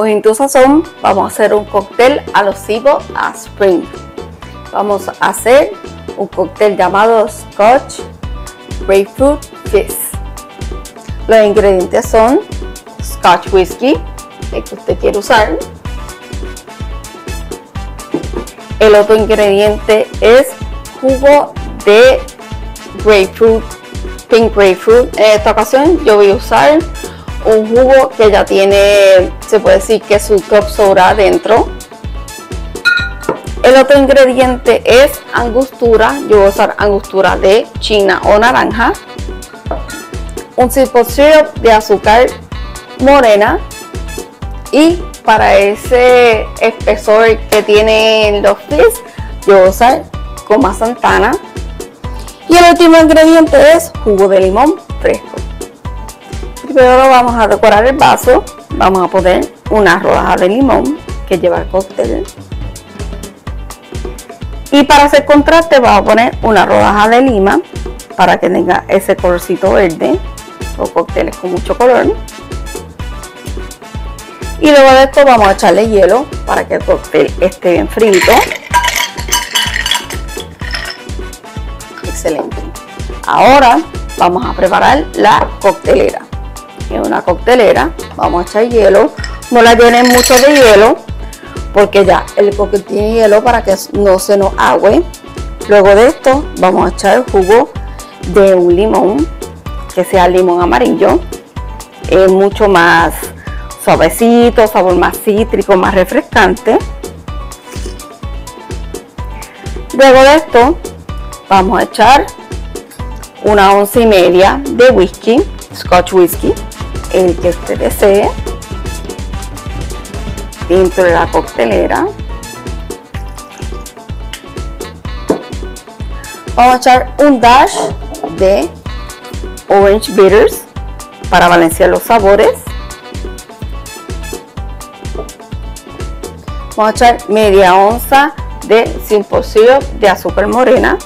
Hoy en tu sazón vamos a hacer un cóctel alusivo a Spring. Vamos a hacer un cóctel llamado Scotch Grapefruit Fizz. Los ingredientes son Scotch Whiskey, el que usted quiere usar. El otro ingrediente es jugo de grapefruit, pink grapefruit. En esta ocasión yo voy a usar un jugo que ya tiene, se puede decir que su club soda dentro. El otro ingrediente es angostura, yo voy a usar angostura de china o naranja. Un simple syrup de azúcar morena y para ese espesor que tienen los fizz, yo voy a usar goma santana. Y el último ingrediente es jugo de limón fresco. Primero vamos a decorar el vaso. Vamos a poner una rodaja de limón que lleva el cóctel. Y para hacer contraste vamos a poner una rodaja de lima para que tenga ese colorcito verde. Los cócteles con mucho color. Y luego de esto vamos a echarle hielo para que el cóctel esté bien frito. Excelente. Ahora vamos a preparar la coctelera en una coctelera, vamos a echar hielo, no la llenen mucho de hielo porque ya el cóctel tiene hielo para que no se nos agüe. Luego de esto vamos a echar el jugo de un limón, que sea limón amarillo, es mucho más suavecito, sabor más cítrico, más refrescante. Luego de esto vamos a echar una once y media de whisky, Scotch whisky, el que usted desee dentro de la coctelera. Vamos a echar un dash de orange bitters para balancear los sabores. Vamos a echar media onza de simple de azúcar morena.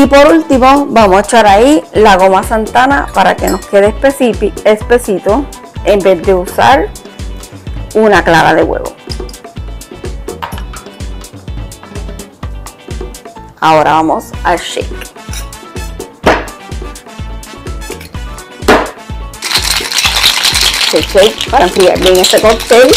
Y por último vamos a echar ahí la goma santana para que nos quede espesito en vez de usar una clara de huevo. Ahora vamos al shake. Shake, para enfriar bien este cóctel.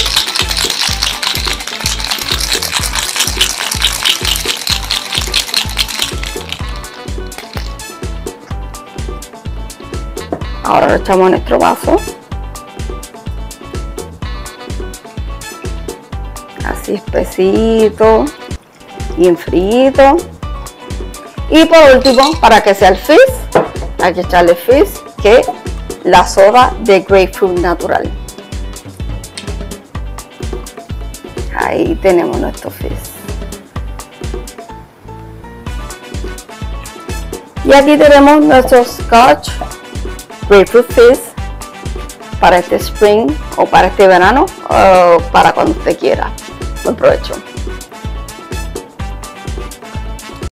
Ahora lo echamos nuestro vaso. Así espesito, bien frito. Y por último, para que sea el fizz, hay que echarle fizz, que la soda de grapefruit natural. Ahí tenemos nuestro fizz. Y aquí tenemos nuestro scotch grapefruit fizz para este spring o para este verano o para cuando usted quiera. Buen provecho.